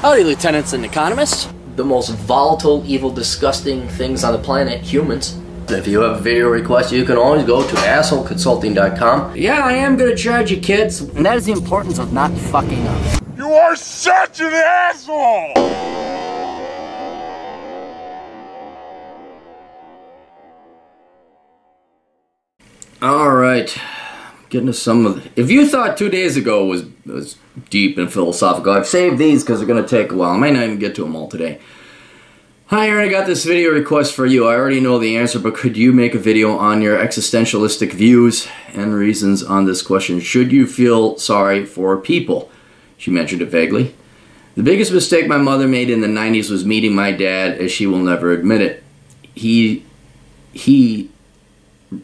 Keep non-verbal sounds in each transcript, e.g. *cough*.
Howdy, lieutenants and economists. The most volatile, evil, disgusting things on the planet, humans. If you have a video request, you can always go to assholeconsulting.com. Yeah, I am gonna charge you, kids. And that is the importance of not fucking up. You are such an asshole! All right, getting to some of. The, if you thought two days ago was was deep and philosophical, I've saved these because they're to take a while. I might not even get to them all today. Hi, Aaron. I got this video request for you. I already know the answer, but could you make a video on your existentialistic views and reasons on this question? Should you feel sorry for people? She mentioned it vaguely. The biggest mistake my mother made in the 90s was meeting my dad, as she will never admit it. He, he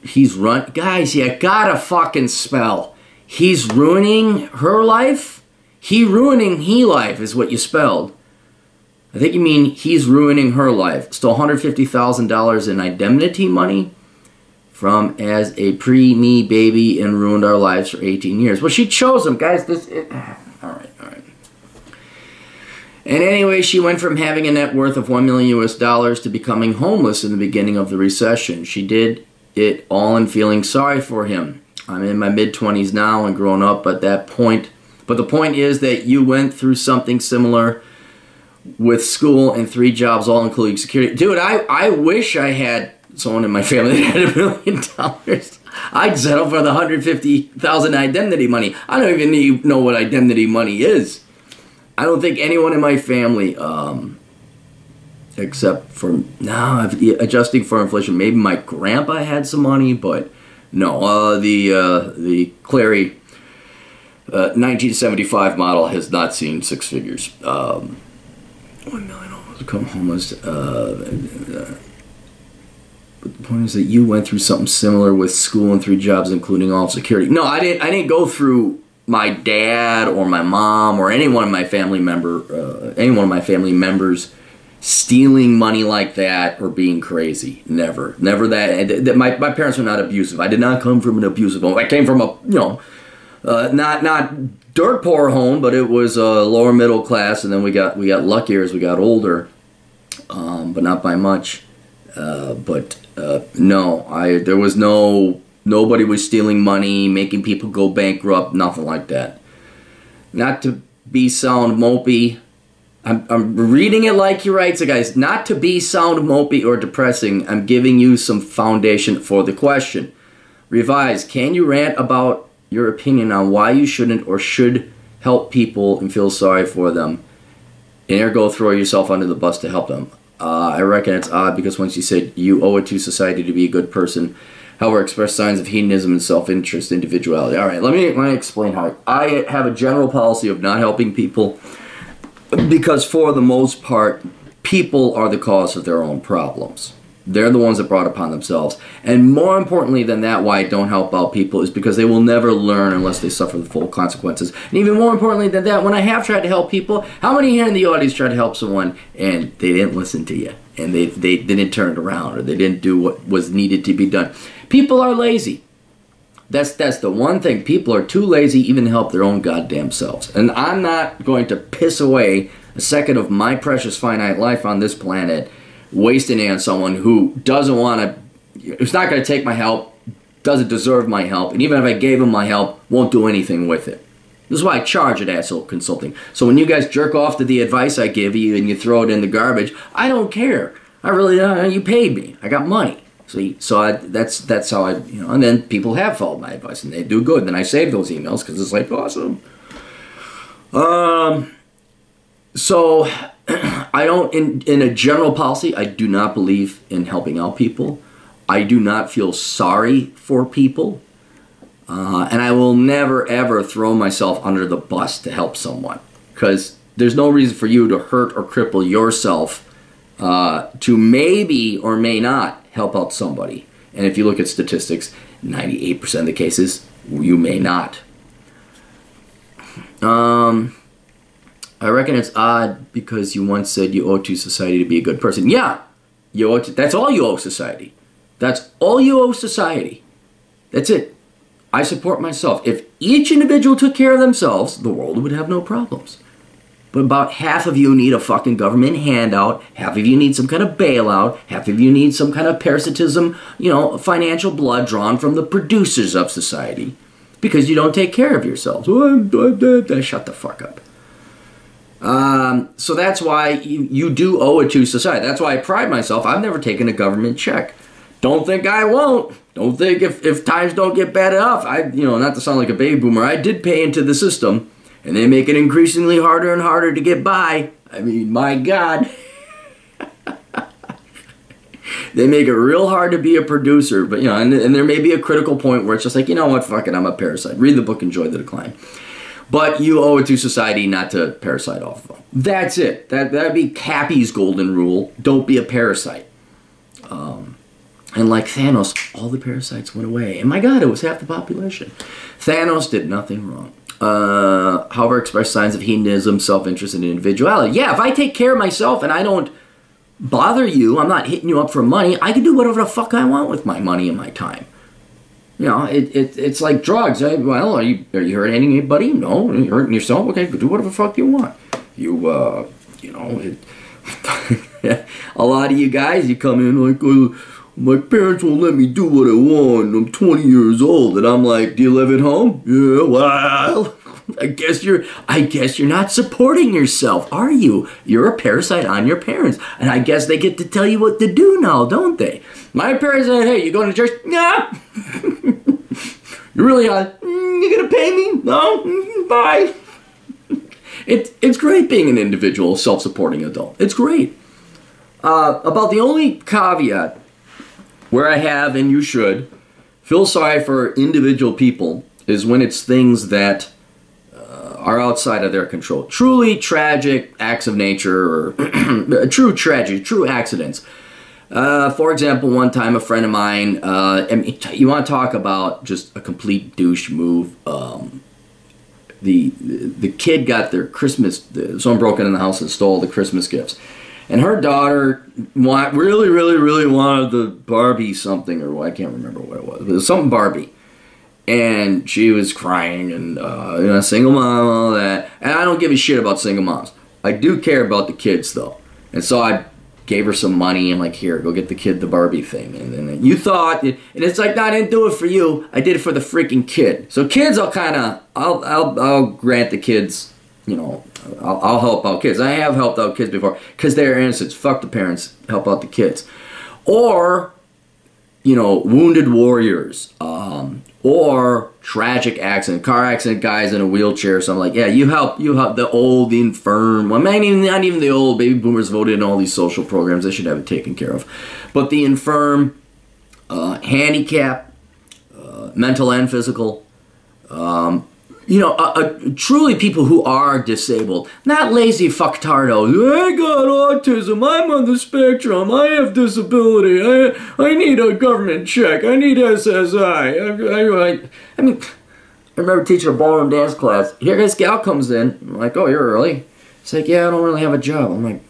he's run guys you gotta fucking spell. He's ruining her life? He ruining he life is what you spelled. I think you mean he's ruining her life. Stole $150000 in indemnity money from as a pre-me baby and ruined our lives for 18 years. Well she chose him guys this it, *sighs* all right all right. And anyway, she went from having a net worth of 1 million US dollars to becoming homeless in the beginning of the recession. She did it all and feeling sorry for him. I'm in my mid 20s now and grown up at that point. But the point is that you went through something similar with school and three jobs, all including security. Dude, I, I wish I had someone in my family that had a million dollars. I'd settle for the 150,000 indemnity money. I don't even know what indemnity money is. I don't think anyone in my family um, except for now adjusting for inflation. Maybe my grandpa had some money, but no. Uh, the uh, the Clarey uh, 1975 model has not seen six figures. Um, One million almost become homeless. Uh, but the point is that you went through something similar with school and three jobs, including all security. No, I didn't. I didn't go through my dad or my mom or any one of my family member, uh, any one of my family members stealing money like that or being crazy. Never, never that. my, my parents were not abusive. I did not come from an abusive home. I came from a you know, uh, not not dirt poor home, but it was a lower middle class. And then we got we got luckier as we got older, um, but not by much. Uh, but uh, no, I there was no nobody was stealing money, making people go bankrupt, nothing like that. Not to be sound mopey I'm, I'm reading it like he writes it, guys. Not to be sound mopey or depressing, I'm giving you some foundation for the question. Revise, can you rant about your opinion on why you shouldn't or should help people and feel sorry for them? And ergo throw yourself under the bus to help them. Uh, I reckon it's odd because once you said you owe it to society to be a good person, however, express signs of hedonism and self-interest, individuality. All right, let me let me explain how I have a general policy of not helping people because for the most part, people are the cause of their own problems. They're the ones that brought upon themselves. And more importantly than that, why I don't help out people is because they will never learn unless they suffer the full consequences. And even more importantly than that, when I have tried to help people, how many here in the audience tried to help someone and they didn't listen to you? And they, they didn't turn it around or they didn't do what was needed to be done. People are lazy. That's that's the one thing. People are too lazy even to help their own goddamn selves. And I'm not going to piss away a second of my precious finite life on this planet wasting it on someone who doesn't want to who's not going to take my help, doesn't deserve my help, and even if I gave him my help, won't do anything with it. This is why I charge at Asshole Consulting. So when you guys jerk off to the advice I give you and you throw it in the garbage, I don't care. I really don't. You paid me. I got money. So, so I, that's that's how I, you know, and then people have followed my advice and they do good. Then I save those emails because it's like awesome. Um, so *clears throat* I don't, in in a general policy, I do not believe in helping out people. I do not feel sorry for people, uh, and I will never ever throw myself under the bus to help someone because there's no reason for you to hurt or cripple yourself uh, to maybe or may not help out somebody. And if you look at statistics, 98% of the cases, you may not. Um, I reckon it's odd because you once said you owe to society to be a good person. Yeah, you owe to, that's all you owe society. That's all you owe society. That's it. I support myself. If each individual took care of themselves, the world would have no problems. But about half of you need a fucking government handout, half of you need some kind of bailout, half of you need some kind of parasitism, you know, financial blood drawn from the producers of society because you don't take care of yourselves. Shut the fuck up. Um, so that's why you, you do owe it to society. That's why I pride myself. I've never taken a government check. Don't think I won't. Don't think if, if times don't get bad enough, I, you know, not to sound like a baby boomer, I did pay into the system and they make it increasingly harder and harder to get by. I mean, my God. *laughs* they make it real hard to be a producer, but you know, and, and there may be a critical point where it's just like, you know what, fuck it, I'm a parasite. Read the book, enjoy the decline. But you owe it to society not to parasite off of them. That's it. That that'd be Cappy's golden rule. Don't be a parasite. Um, and like Thanos, all the parasites went away. And my God, it was half the population. Thanos did nothing wrong. Uh, however, express signs of hedonism, self-interest, and individuality. Yeah, if I take care of myself and I don't bother you, I'm not hitting you up for money. I can do whatever the fuck I want with my money and my time. You know, it, it it's like drugs. I, well, are you are you hurting anybody? No, you're hurting yourself. Okay, do whatever the fuck you want. You uh, you know, it, *laughs* a lot of you guys, you come in like, oh, my parents won't let me do what I want. I'm 20 years old, and I'm like, do you live at home? Yeah, well. *laughs* I guess you're I guess you're not supporting yourself, are you? You're a parasite on your parents. And I guess they get to tell you what to do now, don't they? My parents said, hey, you going to church? *laughs* Yeah. you really are mm, you gonna pay me? No? Mm, *laughs* bye. It, it's great being an individual, self-supporting adult. It's great. Uh, about the only caveat where I have, and you should, feel sorry for individual people is when it's things that are outside of their control. Truly tragic acts of nature or *clears throat* true tragedy, true accidents. Uh, for example, one time a friend of mine, uh, you want to talk about just a complete douche move. Um, the the kid got their Christmas. Someone broke into the house and stole the Christmas gifts, and her daughter want, really, really, really wanted the Barbie something or I can't remember what it was. But it was something Barbie and she was crying and uh, you know, single mom, all that. And I don't give a shit about single moms. I do care about the kids though, and so I gave her some money. I'm like, here, go get the kid the Barbie thing. And then you thought, and it's like, no, I didn't do it for you. I did it for the freaking kid. So kids, I'll kind of, I'll, I'll, I'll grant the kids, you know, I'll, I'll help out kids. I have helped out kids before because they're innocent. Fuck the parents, help out the kids. Or, you know, wounded warriors. Um, or tragic accident, car accident, guys in a wheelchair. So I'm like, yeah, you help, you help the old, the infirm. Well, not even, not even the old. Baby boomers voted in all these social programs. They should have it taken care of. But the infirm, uh, handicap, uh, mental and physical, um, you know, uh, uh, truly people who are disabled, not lazy fucktardos. I got autism. I'm on the spectrum. I have disability. I I need a government check. I need SSI. I, I, I mean, I remember teaching a ballroom dance class. Here this gal comes in. I'm like, oh, you're early. It's like, yeah, I don't really have a job. I'm like,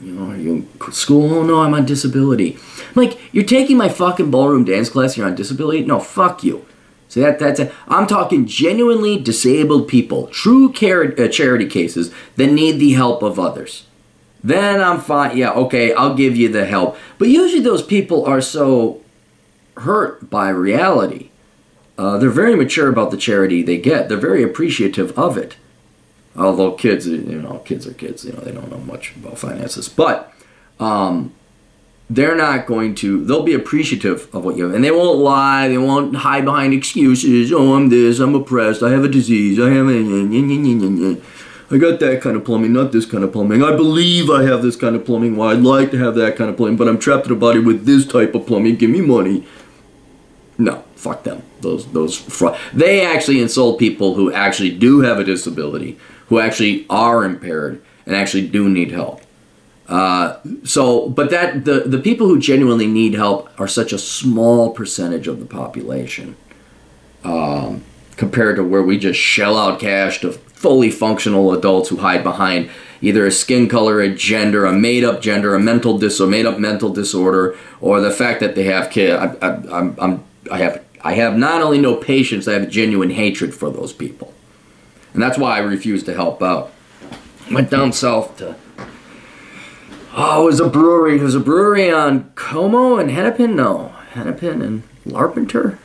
you know, are you in school? Oh no, I'm on disability. I'm like, you're taking my fucking ballroom dance class. You're on disability? No, fuck you. So that that's a, I'm talking genuinely disabled people, true care, uh, charity cases that need the help of others. Then I'm fine. Yeah, okay, I'll give you the help. But usually those people are so hurt by reality. Uh, they're very mature about the charity they get. They're very appreciative of it. Although kids, you know, kids are kids. You know, they don't know much about finances. But um, they're not going to they'll be appreciative of what you have. And they won't lie they won't hide behind excuses. Oh i'm this i'm oppressed i have a disease i have a i got that kind of plumbing not this kind of plumbing. I believe i have this kind of plumbing. Well i'd like to have that kind of plumbing but i'm trapped in a body with this type of plumbing. Give me money. No fuck them. Those those they actually insult people who actually do have a disability who actually are impaired and actually do need help uh, so, but that the the people who genuinely need help are such a small percentage of the population, um, compared to where we just shell out cash to fully functional adults who hide behind either a skin color, a gender, a made up gender, a mental dis or made up mental disorder, or the fact that they have kids. I, I, I'm, I'm, I have I have not only no patience, I have genuine hatred for those people, and that's why I refuse to help out. Went down south to. Oh, it was a brewery. It was a brewery on Como and Hennepin. No, Hennepin and Larpenteur.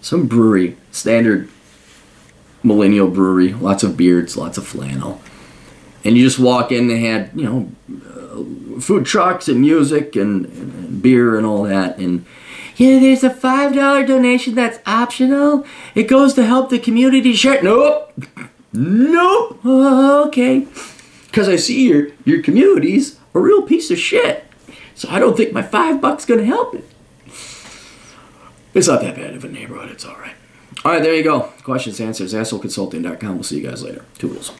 Some brewery, standard millennial brewery. Lots of beards, lots of flannel. And you just walk in. They had you know uh, food trucks and music and, and, and beer and all that. And yeah, there's a five dollar donation that's optional. It goes to help the community share. Nope, *laughs* nope. Oh, okay, because I see your your community's a real piece of shit. So I don't think my five bucks gonna help it. It's not that bad of a neighborhood. It's all right. All right, there you go. Questions, answers, assholeconsulting.com. We'll see you guys later. Toodles.